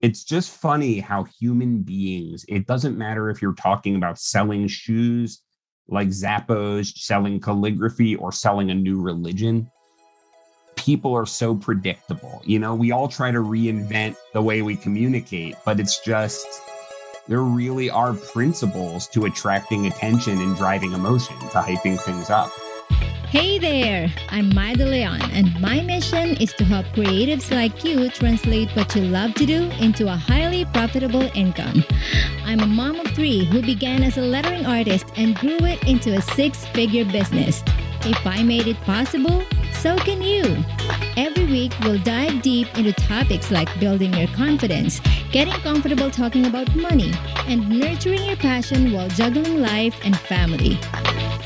it's just funny how human beings, it doesn't matter if you're talking about selling shoes like Zappos, selling calligraphy, or selling a new religion. People are so predictable. You know, we all try to reinvent the way we communicate, but it's just there really are principles to attracting attention and driving emotion, to hyping things up. Hey there, I'm Mye De Leon, and my mission is to help creatives like you translate what you love to do into a highly profitable income. I'm a mom of three who began as a lettering artist and grew it into a six figure business. If I made it possible, so can you. Every week, we'll dive deep into topics like building your confidence, getting comfortable talking about money, and nurturing your passion while juggling life and family.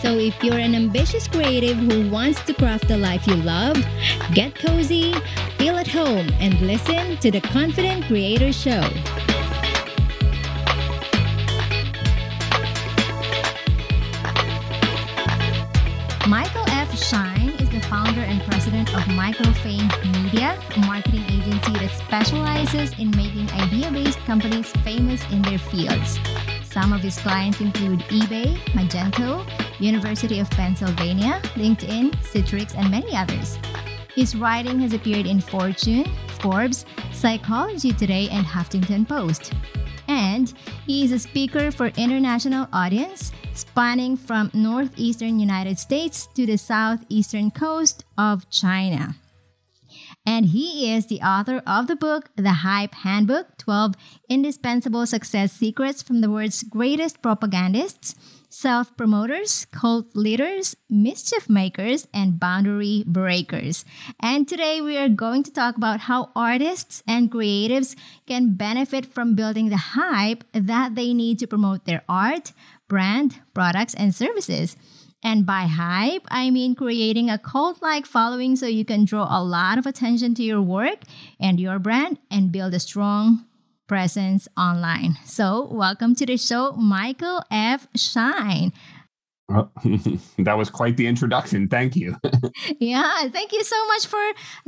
So, if you're an ambitious creative who wants to craft the life you love, get cozy, feel at home, and listen to the Confident Creator Show. Michael F. Schein is the founder and president of Microfame Media, a marketing agency that specializes in making idea based companies famous in their fields. Some of his clients include eBay, Magento, University of Pennsylvania, LinkedIn, Citrix, and many others. His writing has appeared in Fortune, Forbes, Psychology Today, and Huffington Post. And he is a speaker for international audience spanning from northeastern United States to the southeastern coast of China. And he is the author of the book, The Hype Handbook 12 Indispensable Success Secrets from the World's Greatest Propagandists, Self Promoters, Cult Leaders, Mischief Makers, and Boundary Breakers. And today we are going to talk about how artists and creatives can benefit from building the hype that they need to promote their art, brand, products, and services. And by hype, I mean creating a cult like following so you can draw a lot of attention to your work and your brand and build a strong presence online. So, welcome to the show, Michael F. Schein. Well, that was quite the introduction. Thank you. yeah, thank you so much for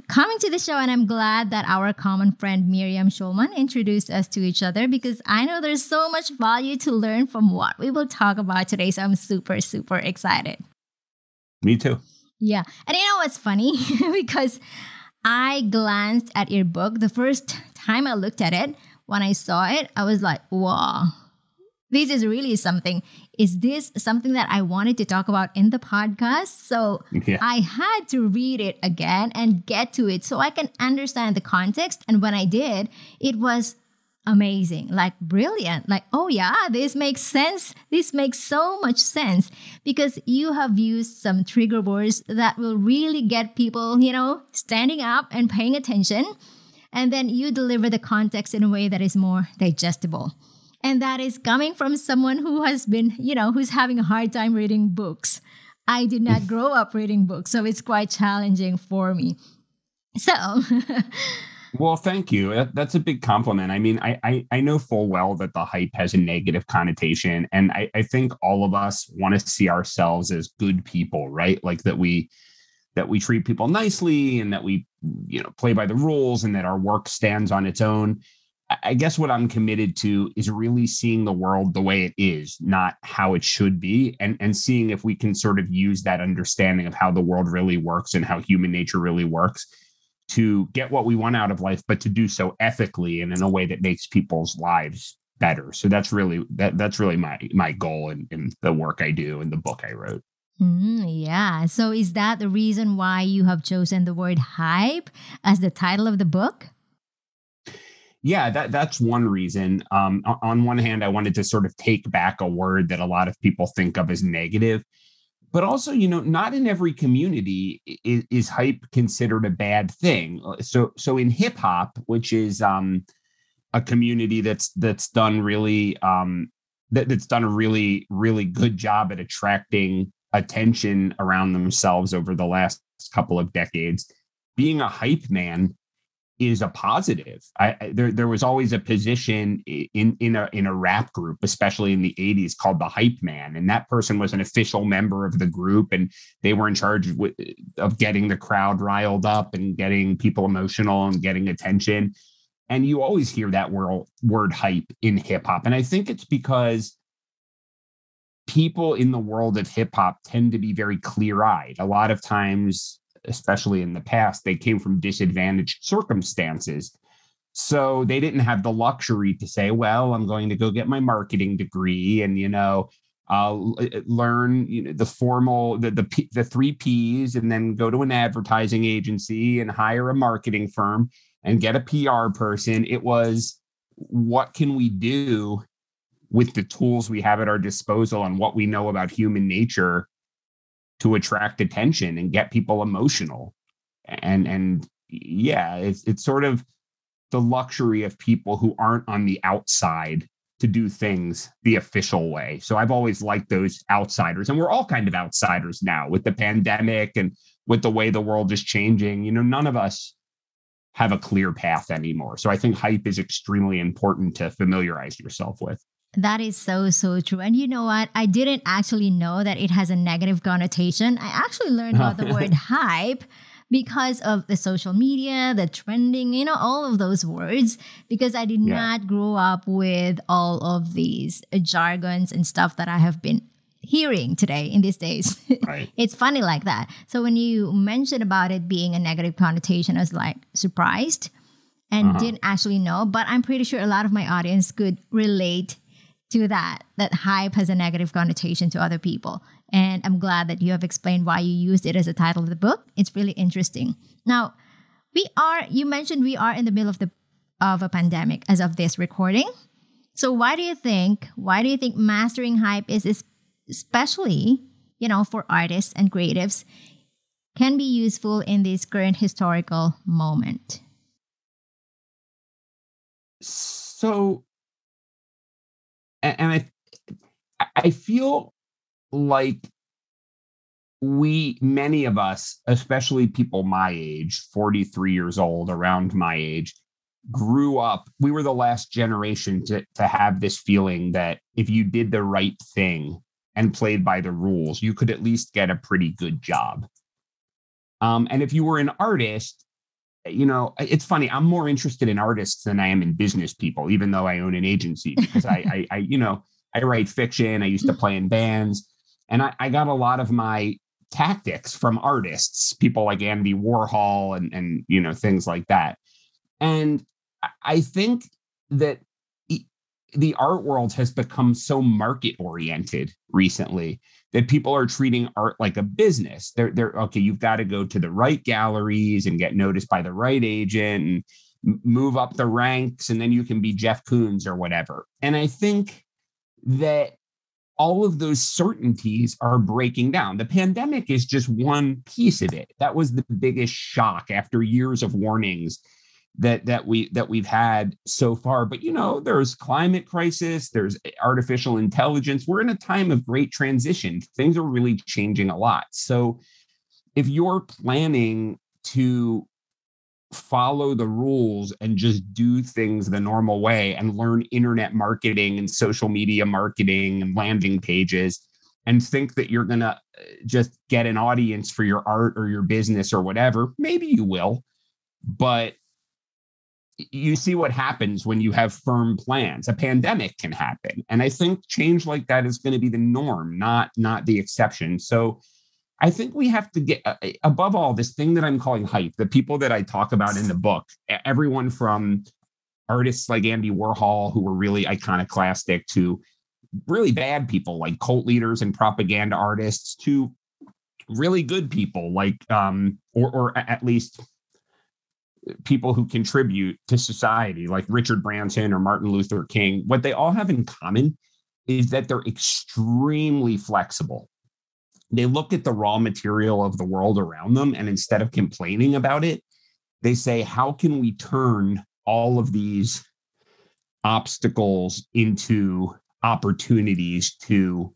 coming to the show. And I'm glad that our common friend Miriam Schulman introduced us to each other because I know there's so much value to learn from what we will talk about today. So I'm super, super excited. Me too. Yeah. And you know what's funny? because I glanced at your book the first time I looked at it. When I saw it, I was like, wow, this is really something. Is this something that I wanted to talk about in the podcast? So yeah. I had to read it again and get to it so I can understand the context. And when I did, it was amazing, like brilliant. Like, oh yeah, this makes sense. This makes so much sense because you have used some trigger words that will really get people, you know, standing up and paying attention. And then you deliver the context in a way that is more digestible. And that is coming from someone who has been, you know, who's having a hard time reading books. I did not grow up reading books, so it's quite challenging for me. So, well, thank you. That's a big compliment. I mean, I, I, I know full well that the hype has a negative connotation, and I, I think all of us want to see ourselves as good people, right? Like that we that we treat people nicely and that we you know play by the rules and that our work stands on its own I guess what I'm committed to is really seeing the world the way it is, not how it should be, and and seeing if we can sort of use that understanding of how the world really works and how human nature really works to get what we want out of life, but to do so ethically and in a way that makes people's lives better. So that's really that that's really my my goal in, in the work I do and the book I wrote. Mm, yeah. So is that the reason why you have chosen the word hype as the title of the book? yeah, that that's one reason. Um, on one hand, I wanted to sort of take back a word that a lot of people think of as negative, but also, you know, not in every community is, is hype considered a bad thing. Uh, so, so in hip hop, which is um, a community that's that's done really um, that, that's done a really really good job at attracting attention around themselves over the last couple of decades. Being a hype man is a positive. I, I, there there was always a position in in a in a rap group, especially in the 80s, called the hype man, and that person was an official member of the group, and they were in charge of, of getting the crowd riled up and getting people emotional and getting attention. And you always hear that word, word hype in hip hop. And I think it's because people in the world of hip hop tend to be very clear eyed. A lot of times, especially in the past, they came from disadvantaged circumstances. So they didn't have the luxury to say, well, I'm going to go get my marketing degree and, you know, uh, learn you know, the formal the, the the three P's, and then go to an advertising agency and hire a marketing firm and get a PR person. It was what can we do with the tools we have at our disposal and what we know about human nature to attract attention and get people emotional. And and yeah it's it's sort of the luxury of people who aren't on the outside to do things the official way. So i've always liked those outsiders and we're all kind of outsiders now with the pandemic and with the way the world is changing. You know none of us have a clear path anymore. So i think hype is extremely important to familiarize yourself with that is so, so true. And you know what? I didn't actually know that it has a negative connotation. I actually learned about the word hype because of the social media, the trending, you know, all of those words, because I did yeah. not grow up with all of these jargons and stuff that I have been hearing today in these days. Right. it's funny like that. So when you mentioned about it being a negative connotation, I was like surprised and uh-huh. didn't actually know. But I'm pretty sure a lot of my audience could relate to that that hype has a negative connotation to other people. And i'm glad that you have explained why you used it as a title of the book. It's really interesting. Now we are you mentioned we are in the middle of the of a pandemic as of this recording. So why do you think why do you think mastering hype is especially you know for artists and creatives can be useful in this current historical moment? So and I I feel like we many of us especially people my age 43 years old around my age grew up we were the last generation to to have this feeling that if you did the right thing and played by the rules you could at least get a pretty good job. Um, and if you were an artist you know, it's funny. I'm more interested in artists than I am in business people, even though I own an agency because I, I, I, you know, I write fiction. I used to play in bands, and I, I got a lot of my tactics from artists, people like Andy Warhol and and you know things like that. And I think that the art world has become so market oriented recently that people are treating art like a business. They're they're okay, you've got to go to the right galleries and get noticed by the right agent and move up the ranks and then you can be Jeff Koons or whatever. And I think that all of those certainties are breaking down. The pandemic is just one piece of it. That was the biggest shock after years of warnings that that we that we've had so far. But you know there's climate crisis there's artificial intelligence. We're in a time of great transition. Things are really changing a lot. So if you're planning to follow the rules and just do things the normal way and learn internet marketing and social media marketing and landing pages and think that you're going to uh, just get an audience for your art or your business or whatever maybe you will. But you see what happens when you have firm plans. A pandemic can happen. And i think change like that is going to be the norm not not the exception. So i think we have to get uh, above all this thing that i'm calling hype the people that i talk about in the book everyone from artists like andy warhol who were really iconoclastic to really bad people like cult leaders and propaganda artists to really good people like um or or at least people who contribute to society, like Richard Branson or Martin Luther King, what they all have in common is that they're extremely flexible. They look at the raw material of the world around them, and instead of complaining about it, they say, How can we turn all of these obstacles into opportunities to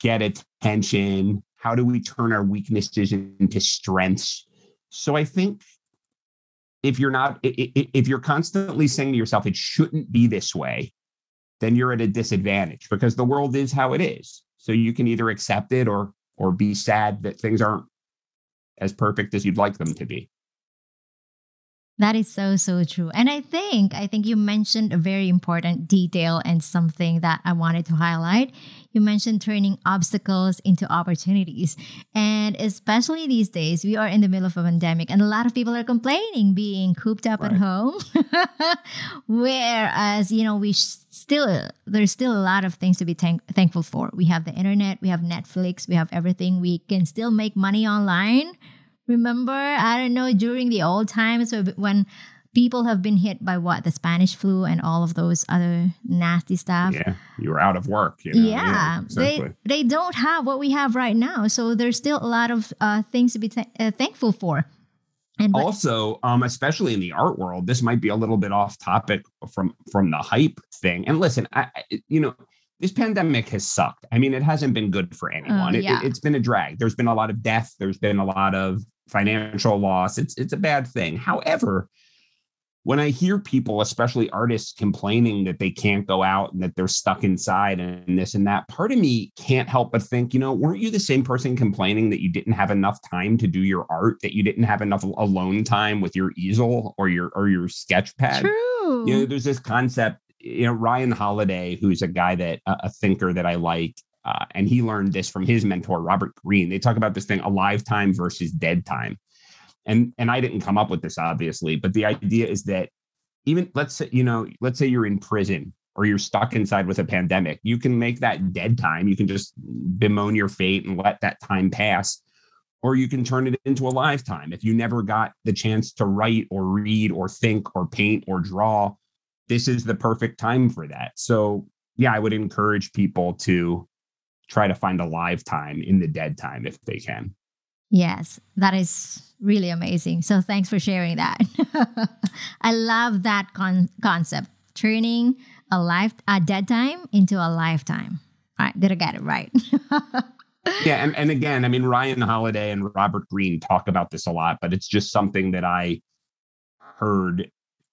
get attention? How do we turn our weaknesses into strengths? So I think if you're not if you're constantly saying to yourself it shouldn't be this way then you're at a disadvantage because the world is how it is. So you can either accept it or or be sad that things aren't as perfect as you'd like them to be That is so so true. And I think I think you mentioned a very important detail and something that I wanted to highlight. You mentioned turning obstacles into opportunities. And especially these days, we are in the middle of a pandemic and a lot of people are complaining being cooped up right. at home. Whereas, you know, we still there's still a lot of things to be thank- thankful for. We have the internet, we have Netflix, we have everything. We can still make money online Remember, I don't know, during the old times when people have been hit by what the Spanish flu and all of those other nasty stuff. Yeah, you were out of work. You know? Yeah, yeah they they don't have what we have right now, so there's still a lot of uh, things to be th- uh, thankful for. And but- also, um, especially in the art world, this might be a little bit off topic from from the hype thing. And listen, I, you know, this pandemic has sucked. I mean, it hasn't been good for anyone. Uh, yeah. it, has it, been a drag. There's been a lot of death. There's been a lot of financial loss. It's it's a bad thing. However, when I hear people, especially artists, complaining that they can't go out and that they're stuck inside and this and that, part of me can't help but think, you know, weren't you the same person complaining that you didn't have enough time to do your art, that you didn't have enough alone time with your easel or your or your sketch pad? True. You know, there's this concept. You know, Ryan Holiday, who's a guy that a thinker that I like, uh, and he learned this from his mentor, Robert Greene. They talk about this thing alive time versus dead time. And, and I didn't come up with this, obviously, but the idea is that even let's say, you know, let's say you're in prison or you're stuck inside with a pandemic, you can make that dead time. You can just bemoan your fate and let that time pass. Or you can turn it into a lifetime. If you never got the chance to write or read or think or paint or draw, this is the perfect time for that. So, yeah, I would encourage people to try to find a live time in the dead time if they can. Yes, that is really amazing. So thanks for sharing that. I love that con- concept, turning a life a dead time into a lifetime. All right, did I get it right? yeah, and, and again, I mean Ryan Holiday and Robert Greene talk about this a lot, but it's just something that I heard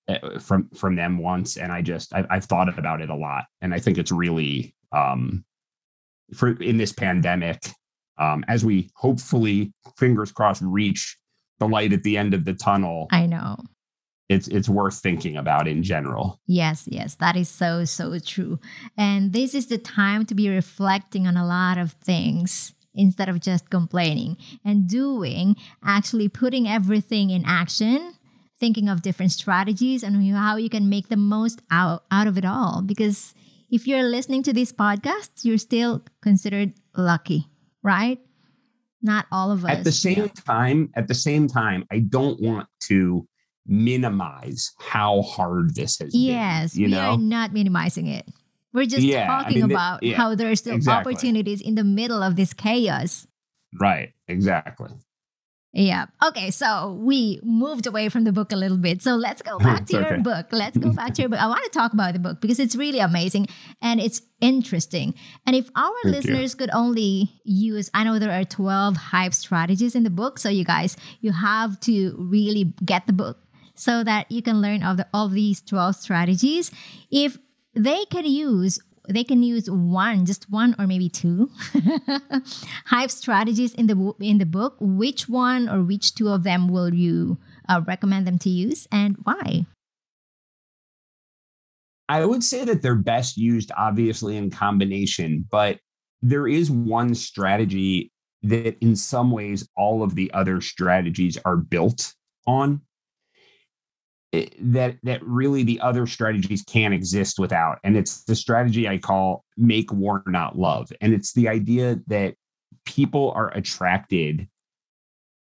eh, from from them once, and I just I, have thought about it a lot, and I think it's really um, for in this pandemic um, as we hopefully fingers crossed reach the light at the end of the tunnel. I know. It's it's worth thinking about in general. Yes yes that is so so true. And this is the time to be reflecting on a lot of things instead of just complaining and doing actually putting everything in action thinking of different strategies and how you can make the most out, out of it all because if you're listening to this podcast, you're still considered lucky, right? Not all of us. At the same yeah. time, at the same time, I don't want to minimize how hard this has yes, been. Yes, we know? are not minimizing it. We're just yeah, talking I mean, about yeah, how there are still exactly. opportunities in the middle of this chaos. Right, exactly. Yeah. Okay. So we moved away from the book a little bit. So let's go back to your book. Let's go back to your book. I want to talk about the book because it's really amazing and it's interesting. And if our Thank listeners you. could only use, I know there are 12 hype strategies in the book. So you guys, you have to really get the book so that you can learn of the, all these 12 strategies. If they can use they can use one, just one or maybe two hive strategies in the in the book. Which one or which two of them will you uh, recommend them to use, and why? I would say that they're best used, obviously, in combination, but there is one strategy that, in some ways, all of the other strategies are built on that that really the other strategies can't exist without. And it's the strategy i call make war not love. And it's the idea that people are attracted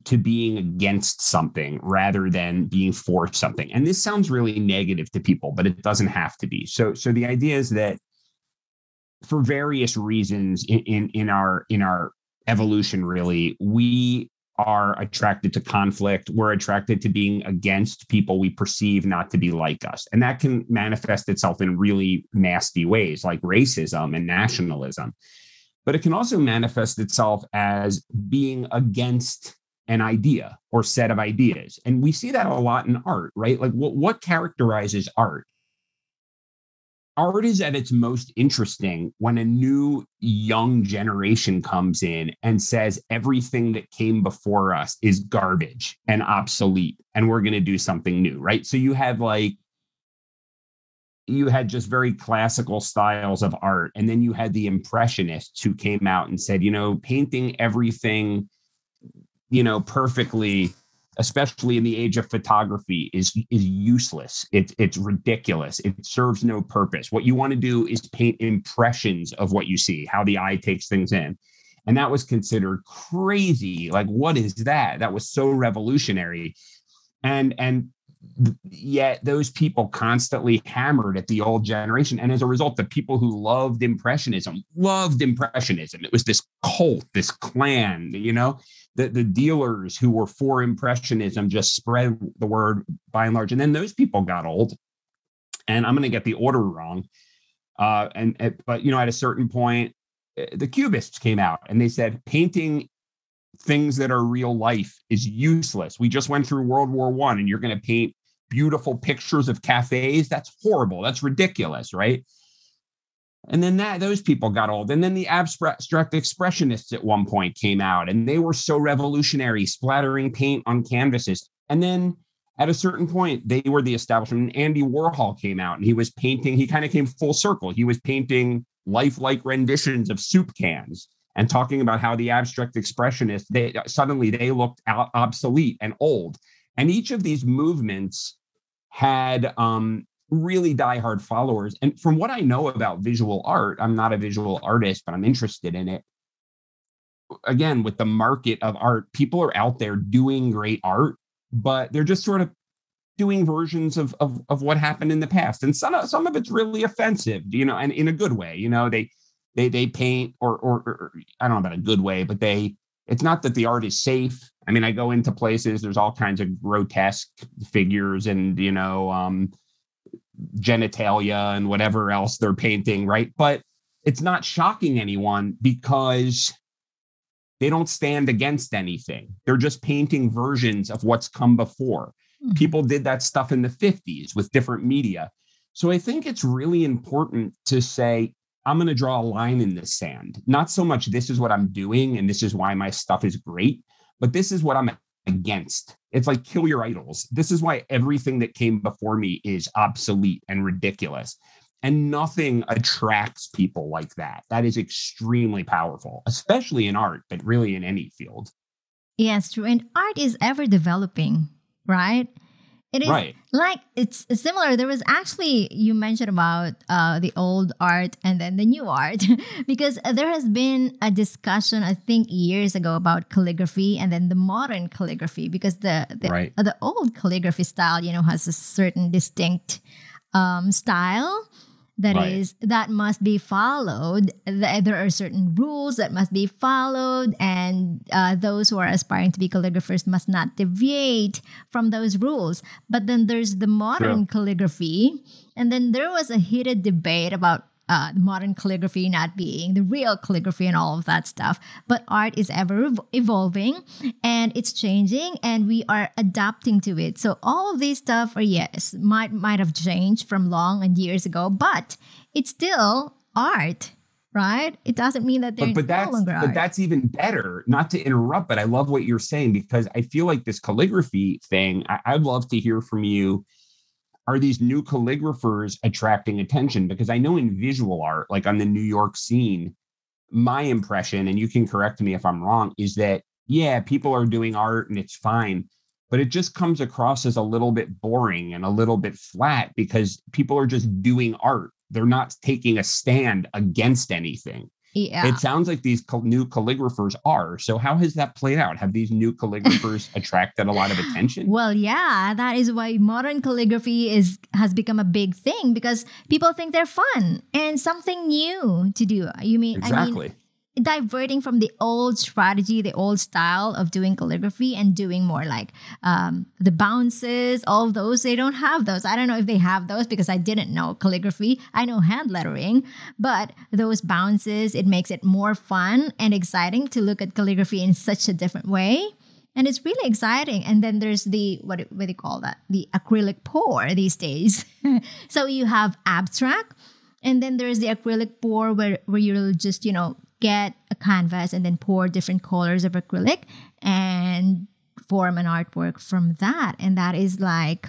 to being against something rather than being for something. And this sounds really negative to people but it doesn't have to be. So so the idea is that for various reasons in in, in our in our evolution really we are attracted to conflict. We're attracted to being against people we perceive not to be like us. And that can manifest itself in really nasty ways, like racism and nationalism. But it can also manifest itself as being against an idea or set of ideas. And we see that a lot in art, right? Like what, what characterizes art? Art is at its most interesting when a new young generation comes in and says everything that came before us is garbage and obsolete and we're going to do something new right? So you had like you had just very classical styles of art and then you had the impressionists who came out and said you know painting everything you know perfectly especially in the age of photography, is is useless. It's it's ridiculous. It serves no purpose. What you want to do is paint impressions of what you see, how the eye takes things in. And that was considered crazy. Like, what is that? That was so revolutionary. And and yet those people constantly hammered at the old generation. And as a result the people who loved impressionism loved impressionism. It was this cult this clan you know the, the dealers who were for impressionism just spread the word by and large. And then those people got old. And i'm going to get the order wrong. Uh, and but you know at a certain point eh, the cubists came out and they said painting things that are real life is useless we just went through world war one and you're going to paint beautiful pictures of cafes that's horrible that's ridiculous right and then that those people got old. And then the abstract expressionists at one point came out and they were so revolutionary, splattering paint on canvases. And then at a certain point, they were the establishment. Andy Warhol came out and he was painting, he kind of came full circle. He was painting lifelike renditions of soup cans and talking about how the abstract expressionists, they suddenly they looked obsolete and old. And each of these movements had um, really diehard followers. And from what I know about visual art, I'm not a visual artist, but I'm interested in it. Again, with the market of art, people are out there doing great art, but they're just sort of doing versions of, of, of what happened in the past. And some, some of it's really offensive, you know, and in a good way, you know, they, they, they paint or, or, or I don't know about a good way, but they, it's not that the art is safe. I mean, I go into places, there's all kinds of grotesque figures and, you know, um, genitalia and whatever else they're painting, right? But it's not shocking anyone because they don't stand against anything. They're just painting versions of what's come before. Mm-hmm. People did that stuff in the 50s with different media. So I think it's really important to say, I'm going to draw a line in the sand. Not so much this is what I'm doing and this is why my stuff is great, but this is what I'm against. It's like kill your idols. This is why everything that came before me is obsolete and ridiculous. And nothing attracts people like that. That is extremely powerful, especially in art, but really in any field. Yes, true. And art is ever developing, right? It is right. like it's similar. There was actually you mentioned about uh, the old art and then the new art because there has been a discussion I think years ago about calligraphy and then the modern calligraphy because the the, right. uh, the old calligraphy style you know has a certain distinct um, style that right. is that must be followed. There are certain rules that must be followed and uh, those who are aspiring to be calligraphers must not deviate from those rules. But then there's the modern calligraphy and then there was a heated debate about uh, modern calligraphy not being the real calligraphy and all of that stuff. But art is ever evolving and it's changing and we are adapting to it. So all of these stuff are yes, might might have changed from long and years ago, but it's still art right? It doesn't mean that they're but, but that's, no longer art. But that's even better. Not to interrupt, but I love what you're saying because I feel like this calligraphy thing. I, I'd love to hear from you are these new calligraphers attracting attention? Because I know in visual art, like on the New York scene, my impression, and you can correct me if I'm wrong, is that, yeah, people are doing art and it's fine, but it just comes across as a little bit boring and a little bit flat because people are just doing art. They're not taking a stand against anything. Yeah. It sounds like these new calligraphers are. So, how has that played out? Have these new calligraphers attracted a lot of attention? Well, yeah, that is why modern calligraphy is has become a big thing because people think they're fun and something new to do. You mean exactly? I mean, diverting from the old strategy, the old style of doing calligraphy and doing more like um, the bounces, all those. They don't have those. I don't know if they have those because I didn't know calligraphy. I know hand lettering, but those bounces, it makes it more fun and exciting to look at calligraphy in such a different way. And it's really exciting. And then there's the, what, what do you call that? The acrylic pour these days. so you have abstract, And then there's the acrylic pour where, where you'll just, you know, get a canvas and then pour different colors of acrylic and form an artwork from that. And that is like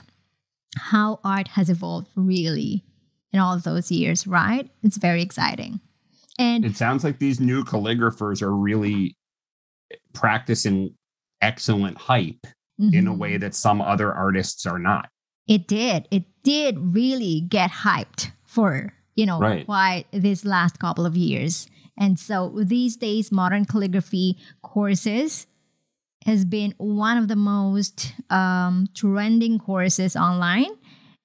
how art has evolved really in all those years, right? It's very exciting. And it sounds like these new calligraphers are really practicing excellent hype mm-hmm. in a way mm-hmm. that some other artists are not. It did. It did really get hyped for, you know, right. quite this last couple of years. And so these days, modern calligraphy courses has been one of the most um, trending courses online.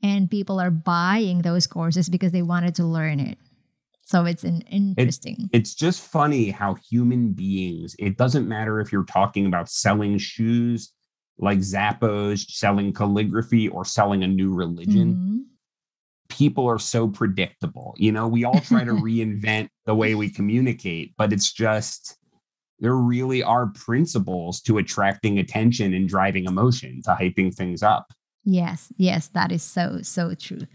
And people are buying those courses because they wanted to learn it. So it's an interesting. It, it's just funny how human beings, it doesn't matter if you're talking about selling shoes like Zappos, selling calligraphy, or selling a new religion. Mm-hmm. People are so predictable. You know, we all try to reinvent the way we communicate, but it's just there really are principles to attracting attention and driving emotion, to hyping things up. Yes, yes, that is so, so true.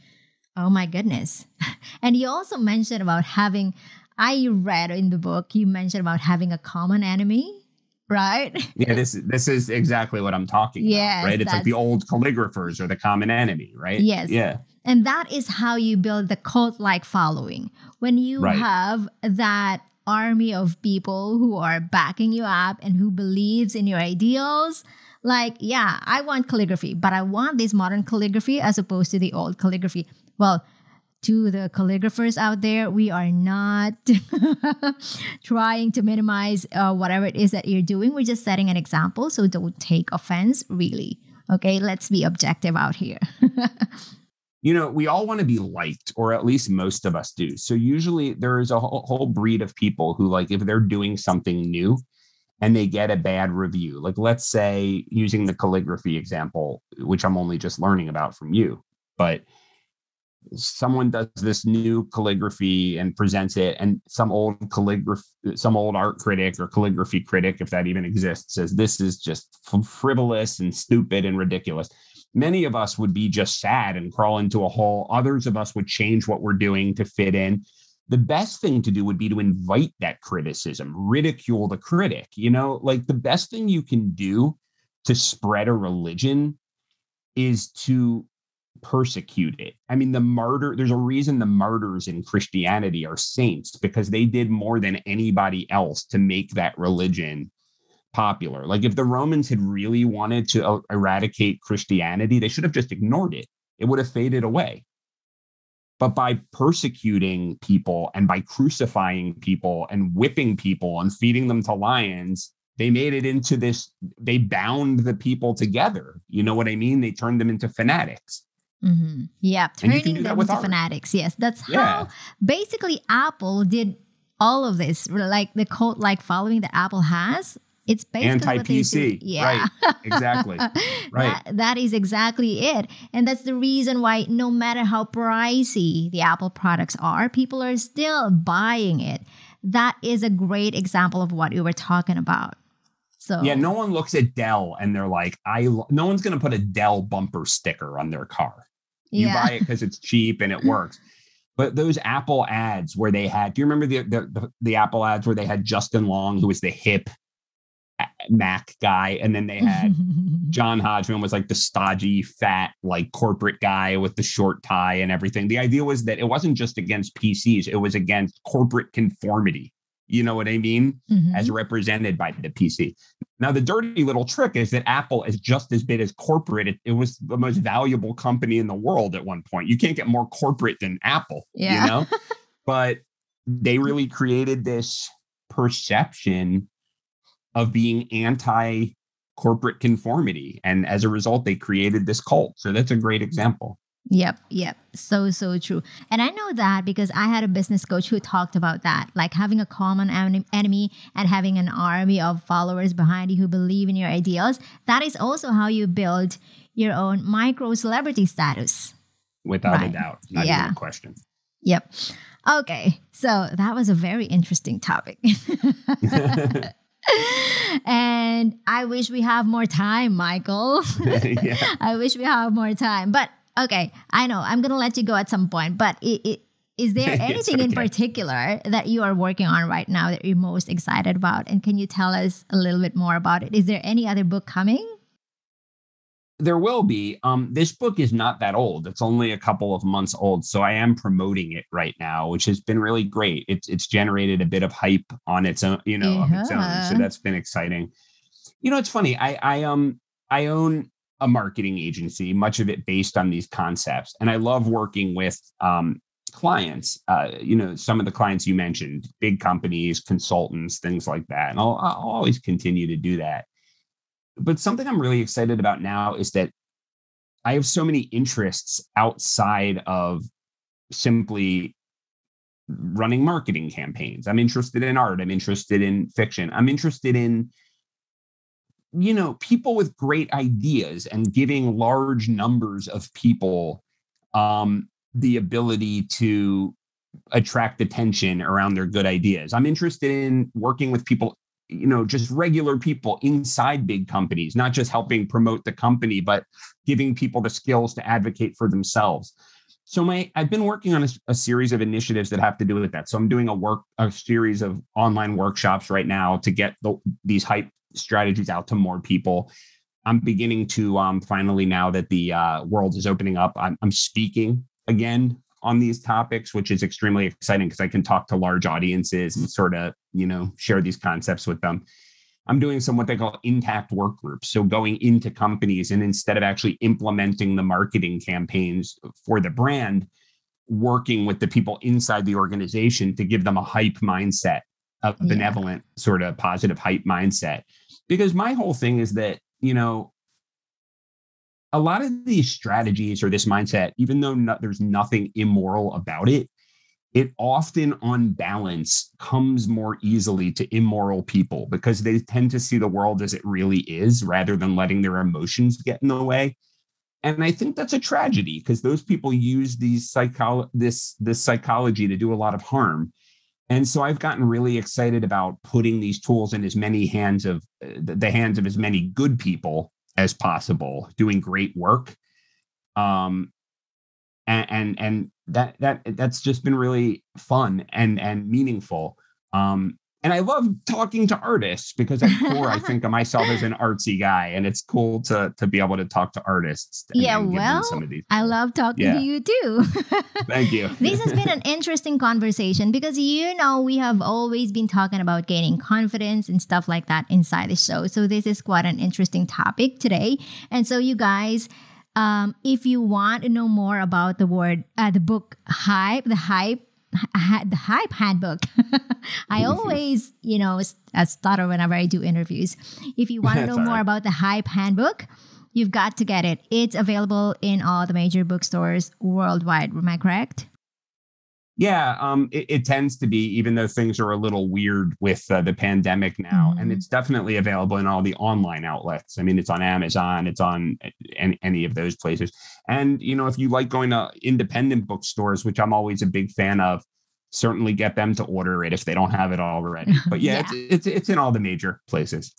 Oh my goodness. And you also mentioned about having, I read in the book, you mentioned about having a common enemy, right? Yeah, this this is exactly what I'm talking yes, about, right? It's like the old calligraphers or the common enemy, right? Yes. Yeah. And that is how you build the cult like following. When you right. have that army of people who are backing you up and who believes in your ideals, like, yeah, I want calligraphy, but I want this modern calligraphy as opposed to the old calligraphy. Well, to the calligraphers out there, we are not trying to minimize uh, whatever it is that you're doing. We're just setting an example. So don't take offense, really. Okay, let's be objective out here. you know, we all want to be liked, or at least most of us do. So usually there is a whole, breed of people who, like, if they're doing something new, and they get a bad review. Like, let's say, using the calligraphy example, which I'm only just learning about from you, but someone does this new calligraphy and presents it and some old calligraphy some old art critic or calligraphy critic if that even exists says this is just frivolous and stupid and ridiculous many of us would be just sad and crawl into a hole. Others of us would change what we're doing to fit in. The best thing to do would be to invite that criticism ridicule the critic you know? Like the best thing you can do to spread a religion is to persecute it. I mean, the martyr, there's a reason the martyrs in Christianity are saints because they did more than anybody else to make that religion popular. Like, if the Romans had really wanted to uh, eradicate Christianity, they should have just ignored it, it would have faded away. But by persecuting people and by crucifying people and whipping people and feeding them to lions, they made it into this, they bound the people together. You know what I mean? They turned them into fanatics. Mm-hmm. Yeah, turning them into art. fanatics. Yes, that's yeah. how basically Apple did all of this. Like the cult like following that Apple has. It's basically anti PC. Yeah, right. Exactly. right. That, that is exactly it, and that's the reason why no matter how pricey the Apple products are, people are still buying it. That is a great example of what we were talking about. So yeah, no one looks at Dell and they're like, I. No one's going to put a Dell bumper sticker on their car. You yeah. buy it because it's cheap and it works. But those Apple ads where they had, do you remember the, the, the Apple ads where they had Justin Long, who was the hip Mac guy, and then they had John Hodgman was like the stodgy, fat, like corporate guy with the short tie and everything. The idea was that it wasn't just against PCs; it was against corporate conformity. You know what I mean? Mm-hmm. As represented by the PC. Now, the dirty little trick is that Apple is just as big as corporate. It, it, was the most valuable company in the world at one point. You can't get more corporate than Apple, yeah. you know? but they really created this perception of being anti corporate conformity. And as a result, they created this cult. So that's a great example. Yep, yep. So, so true. And I know that because I had a business coach who talked about that, like having a common enemy and having an army of followers behind you who believe in your ideals. That is also how you build your own micro celebrity status. Without right. a doubt. Not yeah. even a question. Yep. Okay. So that was a very interesting topic. and I wish we have more time, Michael. I wish we have more time. But okay, I know I'm gonna let you go at some point, but it, it is there anything okay. in particular that you are working on right now that you're most excited about? And can you tell us a little bit more about it? Is there any other book coming? There will be. Um, this book is not that old. It's only a couple of months old. So I am promoting it right now, which has been really great. It's it's generated a bit of hype on its own, you know, of its own. So that's been exciting. You know, it's funny. I I um I own a marketing agency, much of it based on these concepts. And I love working with um, clients, uh, you know, some of the clients you mentioned, big companies, consultants, things like that. And I'll, I'll always continue to do that. But something I'm really excited about now is that I have so many interests outside of simply running marketing campaigns. I'm interested in art. I'm interested in fiction. I'm interested in you know, people with great ideas and giving large numbers of people um, the ability to attract attention around their good ideas. I'm interested in working with people, you know, just regular people inside big companies, not just helping promote the company, but giving people the skills to advocate for themselves. So my I've been working on a, a, series of initiatives that have to do with that. So I'm doing a work a series of online workshops right now to get the, these hype strategies out to more people. I'm beginning to um, finally, now that the uh, world is opening up, I'm, I'm speaking again on these topics, which is extremely exciting because I can talk to large audiences and sort of, you know, share these concepts with them. I'm doing some what they call intact work groups. So going into companies and instead of actually implementing the marketing campaigns for the brand, working with the people inside the organization to give them a hype mindset, a benevolent yeah. sort of positive hype mindset because my whole thing is that, you know, a lot of these strategies or this mindset, even though no, there's nothing immoral about it, it often on balance comes more easily to immoral people because they tend to see the world as it really is rather than letting their emotions get in the way. And i think that's a tragedy because those people use these psycho this this psychology to do a lot of harm. And so I've gotten really excited about putting these tools in as many hands of uh, the hands of as many good people as possible, doing great work. Um, and, and and that that that's just been really fun and and meaningful. Um, and I love talking to artists because at core I think of myself as an artsy guy, and it's cool to to be able to talk to artists. yeah, well, some of these I love talking yeah. to you too. Thank you. this has been an interesting conversation because you know we have always been talking about gaining confidence and stuff like that inside the show. So this is quite an interesting topic today, and so you guys. Um, if you want to know more about the word, uh, the book hype, the hype the hype handbook. I mm-hmm. always, you know, stutter whenever I do interviews. If you want to know more right. about the hype handbook, you've got to get it. It's available in all the major bookstores worldwide. Am I correct? Yeah, um, it, it, tends to be, even though things are a little weird with uh, the pandemic now, mm-hmm. and it's definitely available in all the online outlets. I mean, it's on Amazon, it's on any, any of those places. And, you know, if you like going to independent bookstores, which I'm always a big fan of, certainly get them to order it if they don't have it already. But yeah, yeah. It's, it's, it's in all the major places.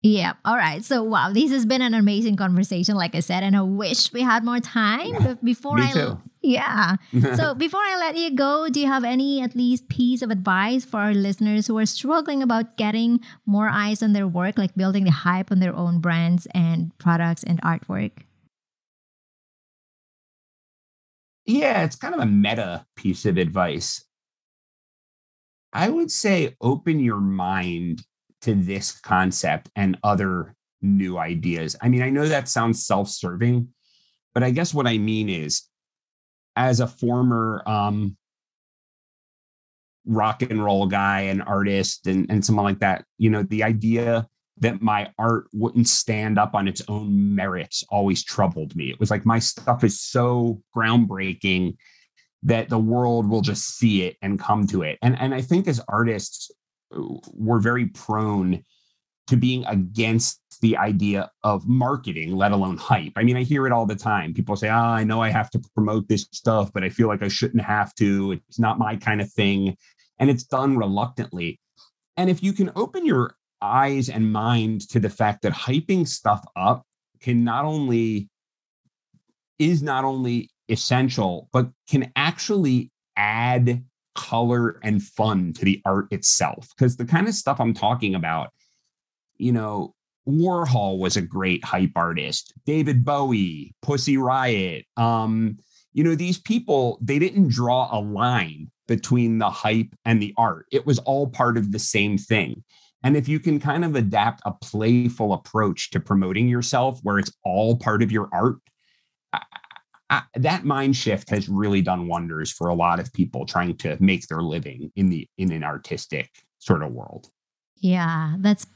Yeah. All right. So wow, this has been an amazing conversation, like I said, and I wish we had more time. But before Me I too. Yeah. so before I let you go, do you have any at least piece of advice for our listeners who are struggling about getting more eyes on their work, like building the hype on their own brands and products and artwork? Yeah, it's kind of a meta piece of advice. I would say open your mind to this concept and other new ideas. I mean, I know that sounds self serving, but I guess what I mean is, as a former um, rock and roll guy and artist and, and someone like that, you know, the idea that my art wouldn't stand up on its own merits always troubled me. It was like my stuff is so groundbreaking that the world will just see it and come to it. And and I think as artists, we're very prone to being against the idea of marketing, let alone hype. I mean, I hear it all the time. People say, "Ah, oh, I know I have to promote this stuff, but I feel like I shouldn't have to. It's not my kind of thing." And it's done reluctantly. And if you can open your eyes and mind to the fact that hyping stuff up can not only is not only essential, but can actually add color and fun to the art itself. Because the kind of stuff I'm talking about, you know, Warhol was a great hype artist. David Bowie, Pussy Riot. Um, you know, these people, they didn't draw a line between the hype and the art. It was all part of the same thing. And if you can kind of adapt a playful approach to promoting yourself where it's all part of your art, I, I, that mind shift has really done wonders for a lot of people trying to make their living in the in an artistic sort of world. Yeah, that's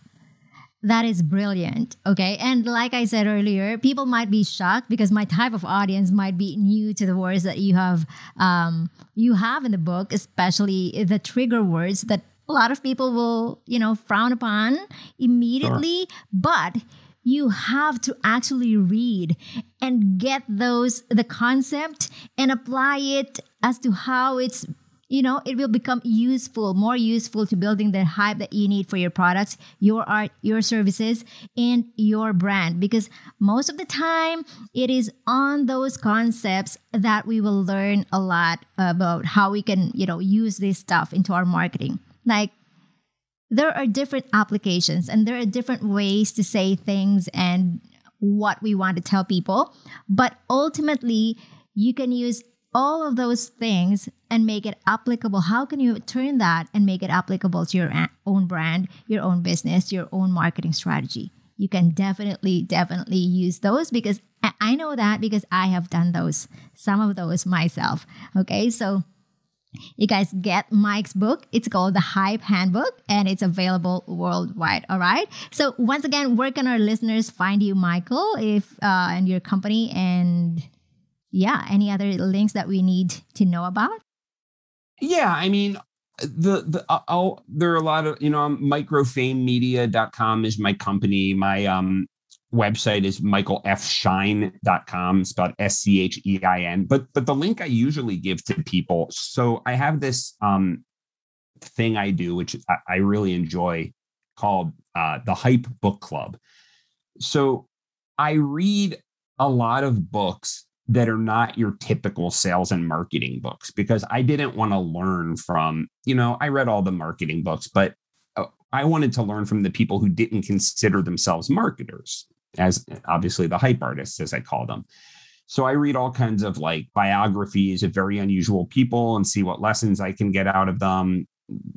that is brilliant. Okay. And like I said earlier, people might be shocked because my type of audience might be new to the words that you have um, you have in the book, especially the trigger words that a lot of people will, you know, frown upon immediately. Sure. But you have to actually read and get those the concept and apply it as to how it's you know, it will become useful, more useful to building the hype that you need for your products, your art, your services, and your brand. Because most of the time, it is on those concepts that we will learn a lot about how we can, you know, use this stuff into our marketing. Like, there are different applications and there are different ways to say things and what we want to tell people. But ultimately, you can use all of those things and make it applicable how can you turn that and make it applicable to your own brand your own business your own marketing strategy you can definitely definitely use those because i know that because i have done those some of those myself okay so you guys get Mike's book. It's called The Hype Handbook and it's available worldwide. All right. So, once again, where can our listeners find you, Michael, if uh, and your company and yeah, any other links that we need to know about? Yeah, I mean, the the I'll, there are a lot of you know microfamemedia.com is my company. My um website is michaelfschein.com spelled s-c-h-e-i-n but but the link i usually give to people so i have this um thing i do which i, I really enjoy called uh the hype book club. So i read a lot of books that are not your typical sales and marketing books because I didn't want to learn from, you know, I read all the marketing books, but uh, I wanted to learn from the people who didn't consider themselves marketers, as obviously the hype artists, as I call them. So I read all kinds of like biographies of very unusual people and see what lessons I can get out of them,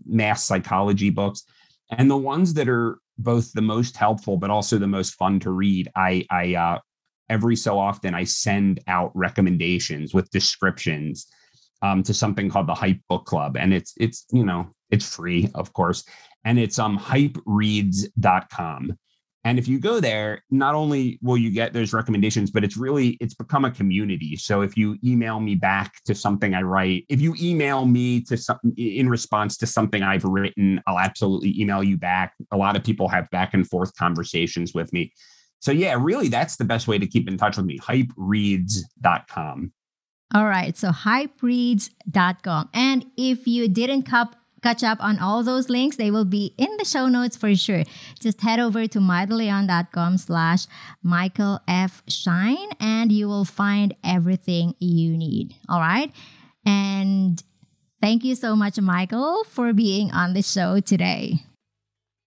mass psychology books. And the ones that are both the most helpful but also the most fun to read, I I uh, every so often I send out recommendations with descriptions um, to something called the Hype Book Club. And it's it's you know, it's free, of course. And it's um hypereads.com. And if you go there, not only will you get those recommendations, but it's really it's become a community. So if you email me back to something I write, if you email me to some in response to something I've written, I'll absolutely email you back. A lot of people have back and forth conversations with me. So yeah, really that's the best way to keep in touch with me. Hypereads.com. All right. So hypereads.com. And if you didn't cup, catch up on all those links, they will be in the show notes for sure. Just head over to myedeleon.com slash Michael F. Schein and you will find everything you need. All right. And thank you so much, Michael, for being on the show today.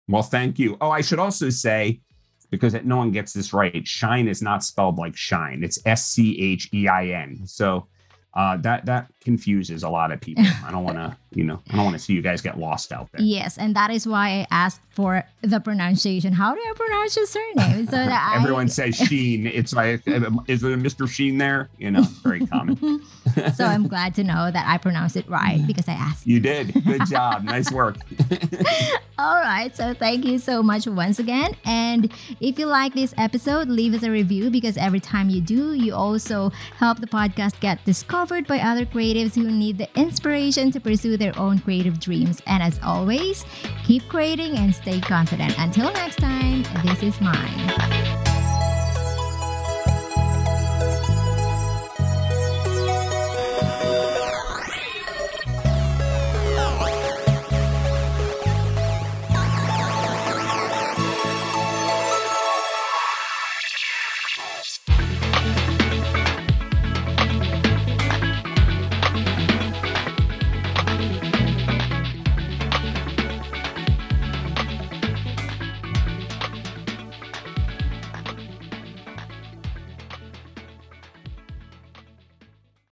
Well, thank you. Oh, I should also say because no one gets this right. Schein is not spelled like shine. It's S C H E I N. So uh, that that confuses a lot of people. I don't want to, you know, I don't want to see you guys get lost out there. Yes, and that is why I asked for the pronunciation. How do I pronounce your surname? So that everyone I... says Sheen. It's like, uh, is there a Mr. Sheen there? You know, very common. so I'm glad to know that I pronounced it right because I asked. You did. Good job. nice work. All right. So thank you so much once again. And if you like this episode, leave us a review because every time you do, you also help the podcast get discovered by other creatives who need the inspiration to pursue own creative dreams. And as always, keep creating and stay confident. Until next time, this is Mye.